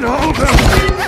can hold them!